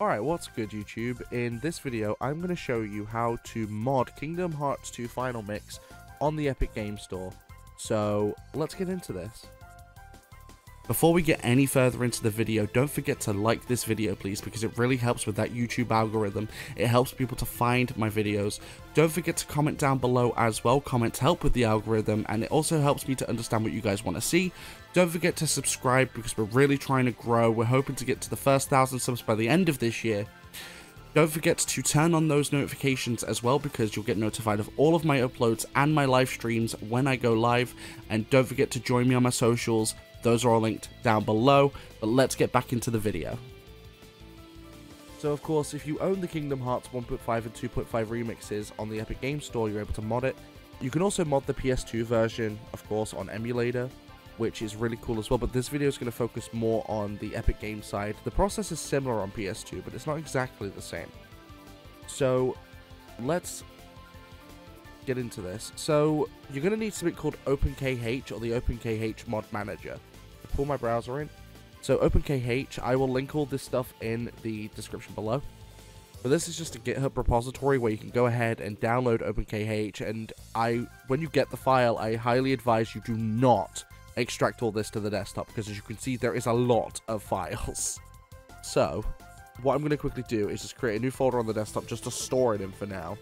Alright, what's good YouTube? In this video, I'm going to show you how to mod Kingdom Hearts 2 Final Mix on the Epic Game Store. So, let's get into this. Before we get any further into the video, don't forget to like this video please because it really helps with that YouTube algorithm. It helps people to find my videos. Don't forget to comment down below as well. Comments help with the algorithm and it also helps me to understand what you guys want to see. Don't forget to subscribe because we're really trying to grow. We're hoping to get to the first thousand subs by the end of this year. Don't forget to turn on those notifications as well because you'll get notified of all of my uploads and my live streams when I go live. And don't forget to join me on my socials. Those are all linked down below, but let's get back into the video. So of course, if you own the Kingdom Hearts 1.5 and 2.5 remixes on the Epic Games Store, you're able to mod it. You can also mod the PS2 version, of course, on emulator, which is really cool as well, but this video is going to focus more on the Epic Games side. The process is similar on PS2, but it's not exactly the same. So, let's get into this. So, you're going to need something called OpenKH or the OpenKH mod manager pull my browser in. So OpenKH, I will link all this stuff in the description below. But this is just a GitHub repository where you can go ahead and download OpenKH. And I, when you get the file, I highly advise you do not extract all this to the desktop because as you can see, there is a lot of files. So, what I'm going to quickly do is just create a new folder on the desktop just to store it in for now.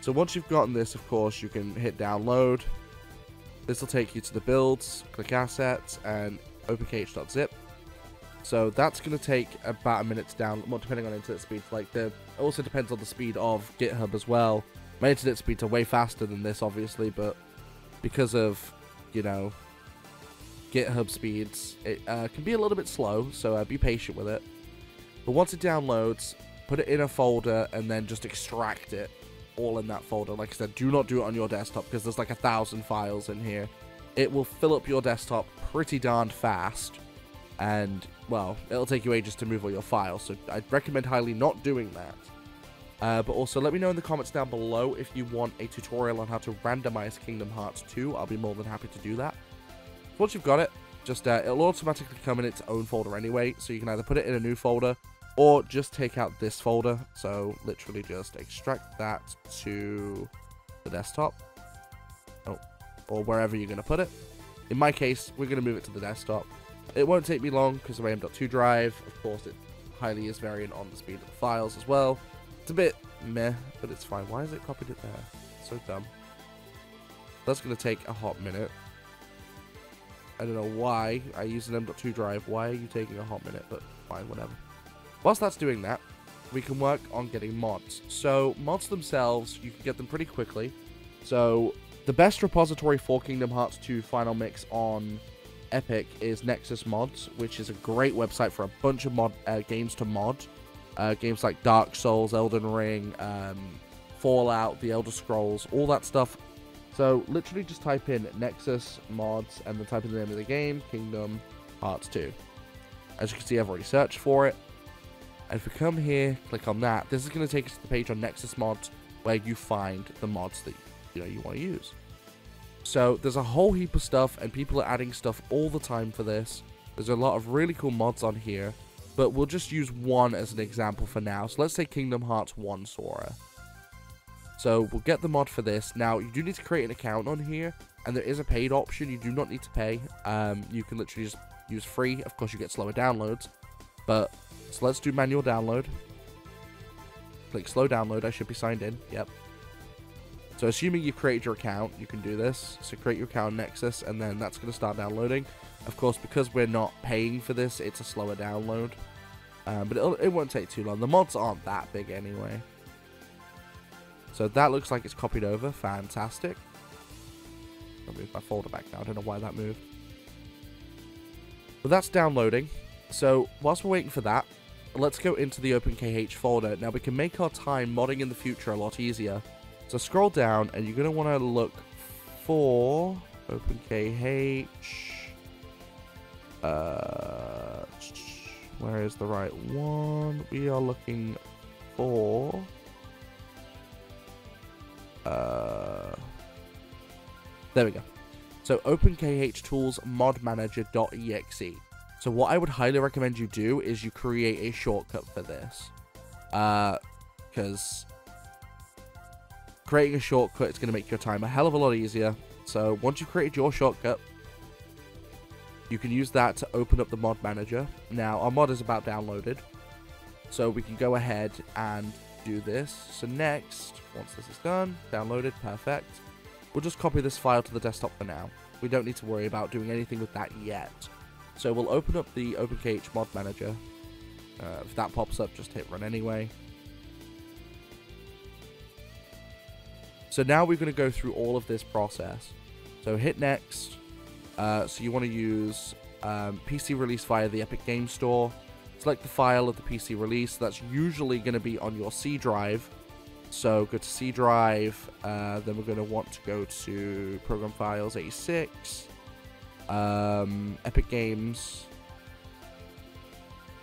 So once you've gotten this, of course, you can hit download. This will take you to the builds, click assets, and openkh.zip. So that's going to take about a minute to download, depending on internet speed. Like the, it also depends on the speed of GitHub as well. My internet speeds are way faster than this, obviously, but because of, you know, GitHub speeds, it uh, can be a little bit slow, so uh, be patient with it. But once it downloads, put it in a folder and then just extract it all in that folder. Like I said, do not do it on your desktop because there's like a thousand files in here. It will fill up your desktop pretty darn fast. And, well, it'll take you ages to move all your files, so I'd recommend highly not doing that. Uh, but also, let me know in the comments down below if you want a tutorial on how to randomize Kingdom Hearts 2. I'll be more than happy to do that. Once you've got it, just uh, it'll automatically come in its own folder anyway, so you can either put it in a new folder or just take out this folder. So literally just extract that to the desktop, oh, or wherever you're going to put it. In my case, we're going to move it to the desktop. It won't take me long because of my M.2 drive. Of course, it highly is variant on the speed of the files as well. It's a bit meh, but it's fine. Why is it copied it there? So dumb. That's going to take a hot minute. I don't know why I use an M.2 drive. Why are you taking a hot minute? But fine, whatever. Whilst that's doing that, we can work on getting mods. So mods themselves, you can get them pretty quickly. So the best repository for Kingdom Hearts 2 Final Mix on Epic is Nexus Mods, which is a great website for a bunch of mod uh, games to mod. Uh, games like Dark Souls, Elden Ring, um, Fallout, The Elder Scrolls, all that stuff. So literally just type in Nexus Mods and then type in the name of the game, Kingdom Hearts 2. As you can see, I've already searched for it. And if we come here, click on that, this is going to take us to the page on Nexus Mods where you find the mods that you know you want to use. So there's a whole heap of stuff, and people are adding stuff all the time for this. There's a lot of really cool mods on here, but we'll just use one as an example for now. So let's say Kingdom Hearts 1 Sora. So we'll get the mod for this. Now, you do need to create an account on here, and there is a paid option. You do not need to pay. Um, you can literally just use free. Of course, you get slower downloads. But, so let's do manual download. Click slow download. I should be signed in. Yep. So assuming you've created your account, you can do this. So create your account Nexus, and then that's going to start downloading. Of course, because we're not paying for this, it's a slower download. Um, but it won't take too long. The mods aren't that big anyway. So that looks like it's copied over. Fantastic. I'll move my folder back now. I don't know why that moved. But that's downloading. So whilst we're waiting for that, let's go into the OpenKH folder. Now we can make our time modding in the future a lot easier so scroll down and you're going to want to look for OpenKH. Uh, where is the right one? We are looking for... Uh, there we go. So OpenKH Tools Mod Manager.exe. So what I would highly recommend you do is you create a shortcut for this. because uh, creating a shortcut is going to make your time a hell of a lot easier. So once you've created your shortcut, you can use that to open up the mod manager. Now, our mod is about downloaded, so we can go ahead and do this. So next, once this is done, downloaded, perfect. We'll just copy this file to the desktop for now. We don't need to worry about doing anything with that yet. So we'll open up the OpenKH mod manager. Uh, if that pops up, just hit run anyway. So now we're going to go through all of this process. So hit next. Uh, so you want to use um, PC release via the Epic Game Store. Select the file of the PC release. That's usually going to be on your C drive. So go to C drive. Uh, then we're going to want to go to Program Files 86. Um, Epic Games.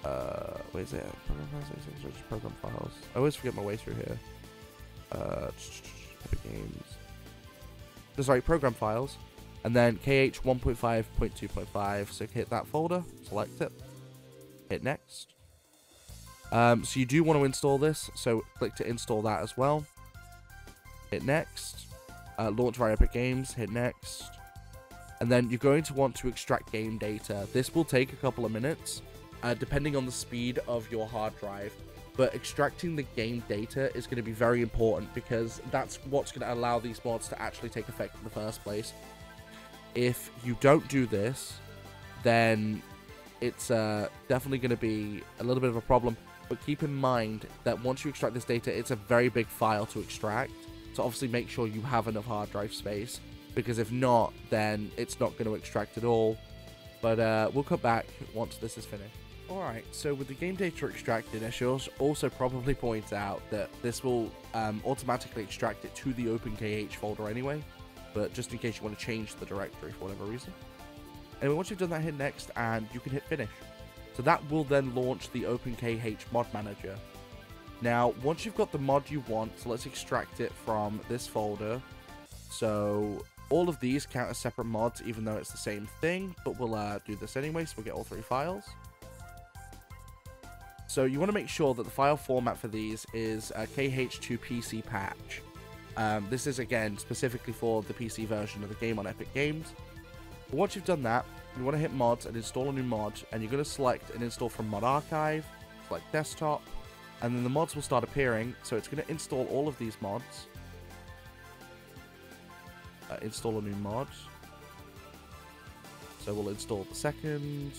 Uh, where is it? Program Files 86 Program Files. I always forget my way through here. Uh, Epic Games. Sorry, program files. And then KH 1.5.2.5. So hit that folder, select it, hit next. Um, so you do want to install this, so click to install that as well. Hit next. Uh, launch via Epic Games, hit next. And then you're going to want to extract game data. This will take a couple of minutes, uh, depending on the speed of your hard drive but extracting the game data is going to be very important because that's what's going to allow these mods to actually take effect in the first place. If you don't do this, then it's uh, definitely going to be a little bit of a problem. But keep in mind that once you extract this data, it's a very big file to extract. So obviously make sure you have enough hard drive space because if not, then it's not going to extract at all. But uh, we'll come back once this is finished. Alright, so with the game data extracted, I should also probably point out that this will um, automatically extract it to the OpenKH folder anyway, but just in case you want to change the directory for whatever reason. Anyway, once you've done that, hit next, and you can hit finish. So that will then launch the OpenKH mod manager. Now, once you've got the mod you want, so let's extract it from this folder. So all of these count as separate mods, even though it's the same thing, but we'll uh, do this anyway, so we'll get all three files. So you want to make sure that the file format for these is a KH2PC patch. Um, this is, again, specifically for the PC version of the game on Epic Games. But once you've done that, you want to hit mods and install a new mod, and you're going to select and install from mod archive, select desktop, and then the mods will start appearing. So it's going to install all of these mods. Uh, install a new mod. So we'll install the second,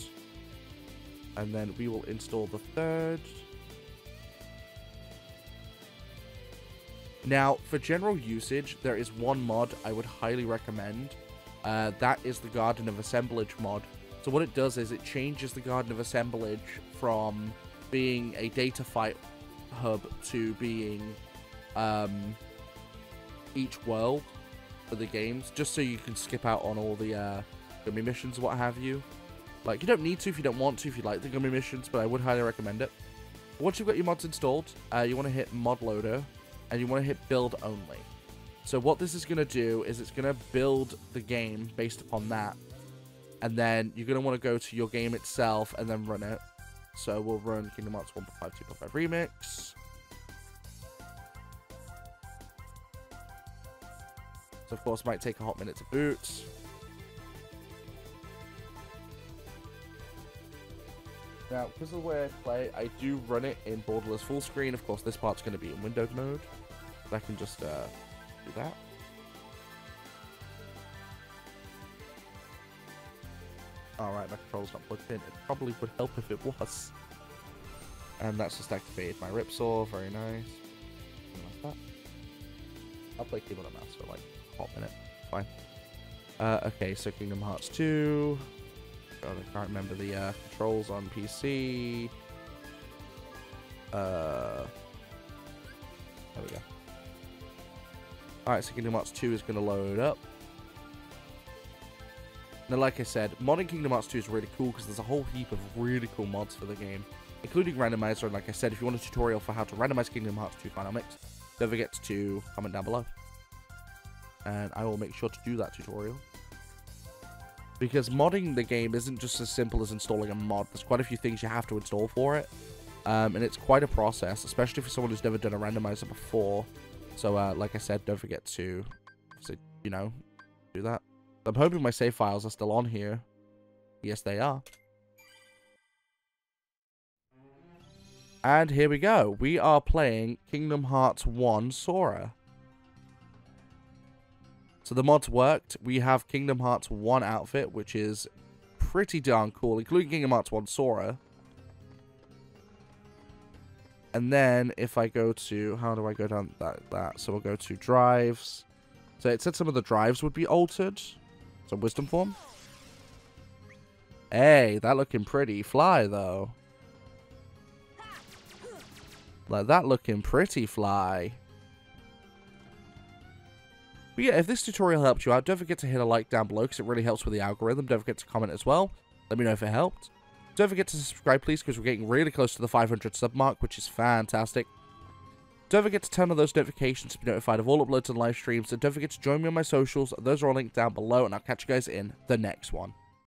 and then we will install the third. Now, for general usage, there is one mod I would highly recommend. Uh, that is the Garden of Assemblage mod. So what it does is it changes the Garden of Assemblage from being a data fight hub to being um, each world for the games, just so you can skip out on all the uh, missions, what have you. Like, you don't need to if you don't want to, if you like the gummy missions, but I would highly recommend it. Once you've got your mods installed, uh, you want to hit mod loader, and you want to hit build only. So what this is going to do is it's going to build the game based upon that. And then you're going to want to go to your game itself and then run it. So we'll run Kingdom Hearts 1.5 2.5 Remix. So of course, it might take a hot minute to boot. Now, because of the way I play, I do run it in borderless full screen. Of course, this part's going to be in windowed mode. I can just uh, do that. Alright, my control's not plugged in. It probably would help if it was. And that's just activated my rip saw. Very nice. Like. I'll play keyboard and mouse for like a hot minute. Fine. Uh, okay, so Kingdom Hearts 2. I can't remember the uh, controls on PC. Uh, there we go. Alright, so Kingdom Hearts 2 is going to load up. Now, like I said, modding Kingdom Hearts 2 is really cool because there's a whole heap of really cool mods for the game, including randomizer. And like I said, if you want a tutorial for how to randomize Kingdom Hearts 2 Final Mix, don't forget to comment down below. And I will make sure to do that tutorial. Because modding the game isn't just as simple as installing a mod. There's quite a few things you have to install for it. Um, and it's quite a process, especially for someone who's never done a randomizer before. So, uh, like I said, don't forget to, you know, do that. I'm hoping my save files are still on here. Yes, they are. And here we go. We are playing Kingdom Hearts 1 Sora. So the mods worked. We have Kingdom Hearts 1 outfit, which is pretty darn cool, including Kingdom Hearts 1 Sora. And then if I go to, how do I go down that, that? So we'll go to drives. So it said some of the drives would be altered. So wisdom form. Hey, that looking pretty fly though. Like that looking pretty fly. But yeah, if this tutorial helped you out, don't forget to hit a like down below because it really helps with the algorithm. Don't forget to comment as well. Let me know if it helped. Don't forget to subscribe, please, because we're getting really close to the 500 sub mark, which is fantastic. Don't forget to turn on those notifications to be notified of all uploads and live streams. And don't forget to join me on my socials. Those are all linked down below, and I'll catch you guys in the next one.